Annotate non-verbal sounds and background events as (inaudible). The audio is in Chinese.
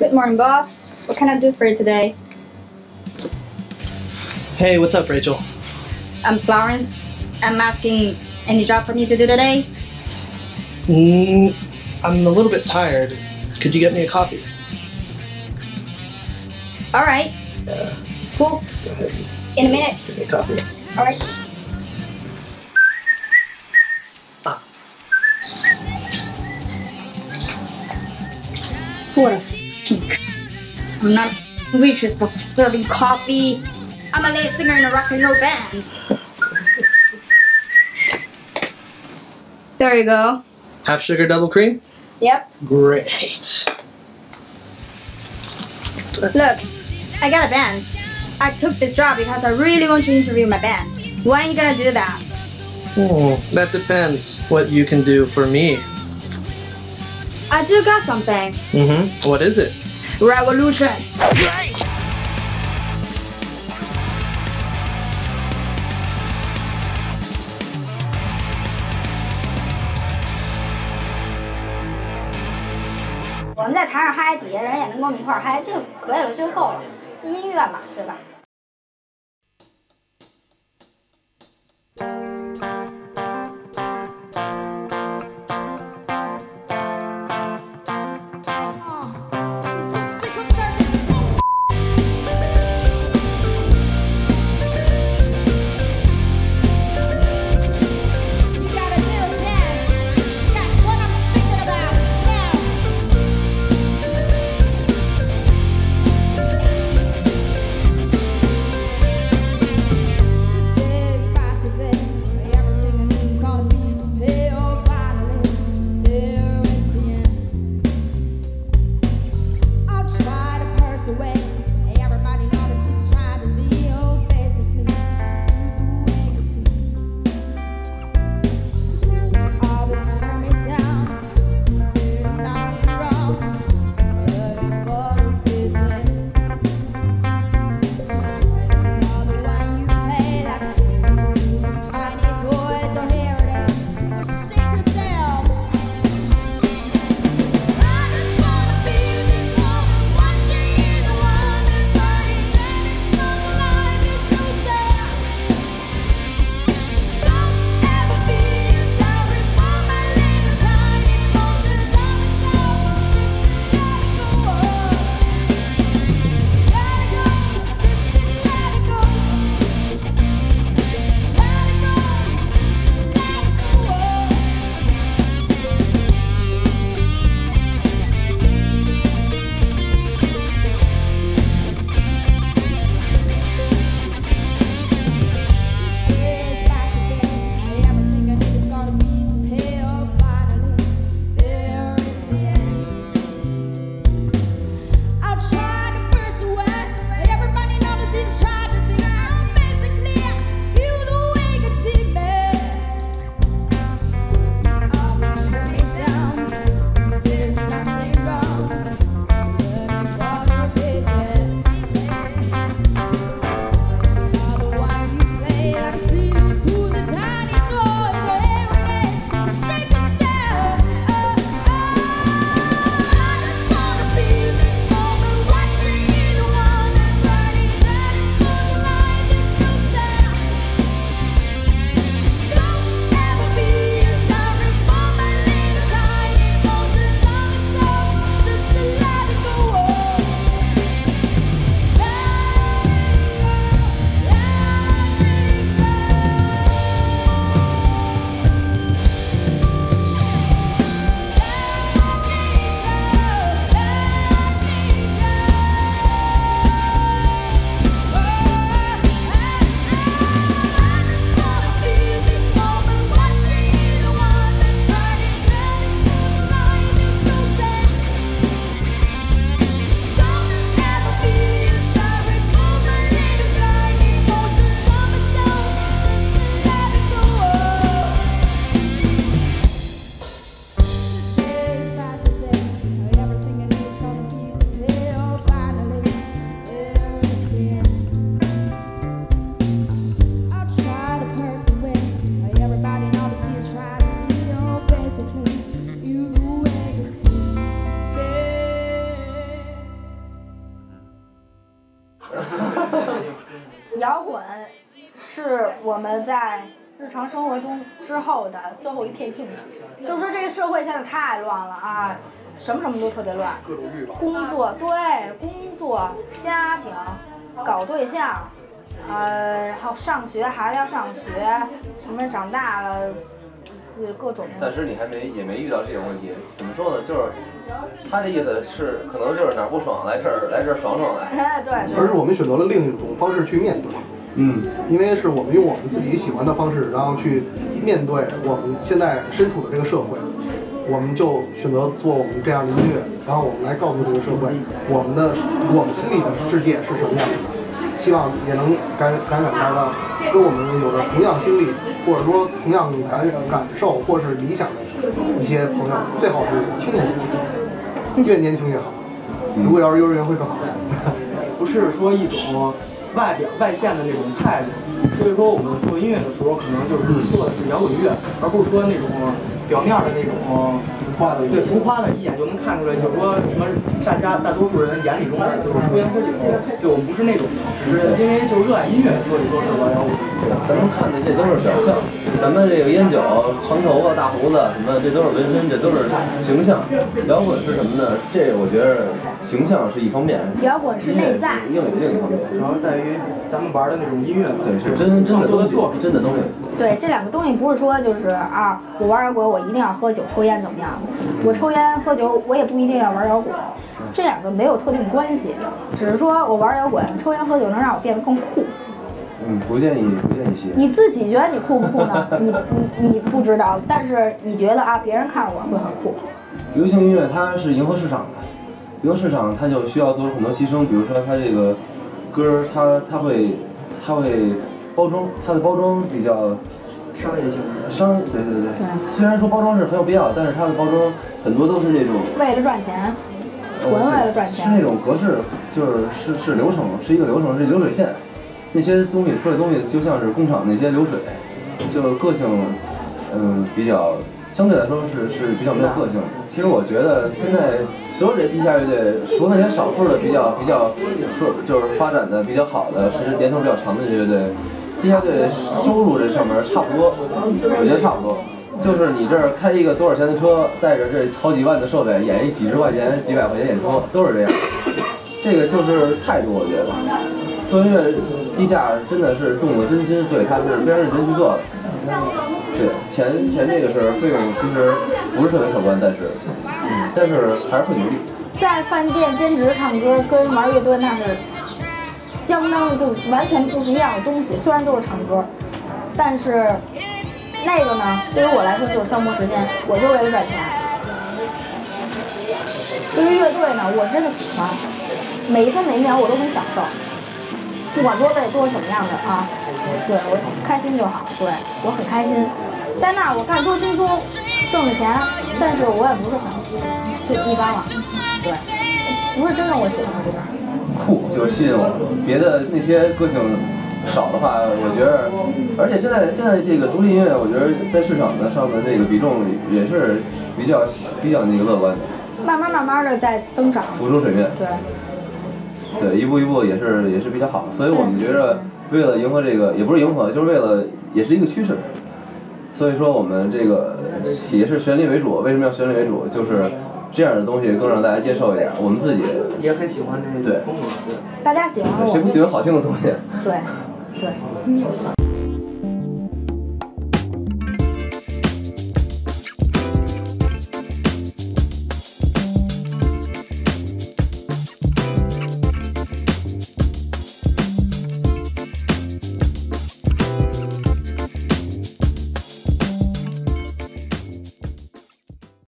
Good morning, boss. What can I do for you today? Hey, what's up, Rachel? I'm Florence. I'm asking any job for me to do today. Mm, I'm a little bit tired. Could you get me a coffee? All right. Cool. Go ahead. In a minute. Get me a coffee. All right. Ah. What a f***ing c- I'm not a f***ing waitress for serving coffee. I'm a lead singer in a rock and roll band. There you go. Half sugar, double cream? Yep. Great. Look, I got a band. I took this job because I really want to interview my band. Why are you gonna do that? Oh, that depends what you can do for me. I do got something. Mm-hmm. What is it? Revolution. (laughs) 我们在台上嗨，底下人也能跟我们一块嗨，这就可以了，这就够了。是音乐嘛，对吧？(laughs) 摇滚是我们在日常生活中之后的最后一片净土就说这个社会现在太乱了啊什么什么都特别乱工作对工作家庭搞对象呃然后上学孩子要上学什么长大了各种暂时你还没也没遇到这种问题。怎么说呢？就是他的意思是，可能就是哪儿不爽来这儿来这儿爽爽来。哎，对。其实我们选择了另一种方式去面对。嗯，因为是我们用我们自己喜欢的方式，然后去面对我们现在身处的这个社会，我们就选择做我们这样的音乐，然后我们来告诉这个社会，我们的我们心里的世界是什么样的，希望也能感感染到跟我们有着同样经历，或者说同样感感受或是理想的一些朋友，最好是青年人，越年轻越好。如果要是幼儿园会更好。不是说一种。外表外现的那种态度，所以说我们做音乐的时候，可能就是做的是摇滚乐，而不是说那种表面的那种对，浮夸的，一眼就能看出来，就是说什么大家大多数人眼里中的就是抽烟喝酒。对，我们不是那种，只是因为就热爱音乐，所以说是玩摇滚。咱们看的这都是表象，咱们这个烟酒、长头发、大胡子什么，这都是纹身，这都是形象。摇滚是什么呢？这我觉得形象是一方面，摇滚是内在，另另一方面，主要在于咱们玩的那种音乐，对，是真真的东西，真的东西。对，这两个东西不是说就是啊，我玩摇滚我一定要喝酒抽烟怎么样？我抽烟喝酒我也不一定要玩摇滚，这两个没有特定关系，只是说我玩摇滚抽烟喝酒能让我变得更酷。嗯，不建议，不建议吸。你自己觉得你酷不酷呢？你你你不知道，但是你觉得啊，别人看我会很酷。流行音乐它是迎合市场的，迎合市场它就需要做出很多牺牲，比如说它这个歌，它它会它会包装，它的包装比较商业性。商对对对。虽然说包装是很有必要，但是它的包装很多都是那种为了赚钱，纯为了赚钱。是那种格式，就是是是流程，是一个流程，是流水线。那些东西出来东西就像是工厂那些流水，就个性，嗯，比较相对来说是是比较没有个性。其实我觉得现在所有这地下乐队，除了那些少数的比较比较说就是发展的比较好的，时年头比较长的乐队，地下队收入这上面差不多，我觉得差不多。就是你这儿开一个多少钱的车，带着这好几万的设备，演一几十块钱、几百块钱演出，都是这样。这个就是态度，我觉得做音乐。地下真的是动了真心，所以他是非常认真去做的。对，钱钱这个事，费用其实不是特别可观，但是，嗯，但是还是会努力。在饭店兼职唱歌跟玩乐队那是相当就完全不是一样的东西。虽然都是唱歌，但是那个呢，对于我来说就是消磨时间，我就为了赚钱。对于乐队呢，我真的喜欢，每一分每一秒我都很享受。不管多累多什么样的啊，对我开心就好，对我很开心，在那儿我干多轻松，挣的钱，但是我也不是很就一般了，对，不是真正我喜欢的这边。酷就是吸引我，别的那些个性少的话，我觉得，而且现在现在这个独立音乐，我觉得在市场的上的这个比重也是比较比较那个乐观的，慢慢慢慢的在增长，浮出水面，对。对，一步一步也是也是比较好，所以我们觉着为了迎合这个，也不是迎合，就是为了也是一个趋势。所以说我们这个也是旋律为主，为什么要旋律为主？就是这样的东西更让大家接受一点，我们自己也很喜欢这种风格，对，大家喜欢谁不喜欢好听的东西？对，对。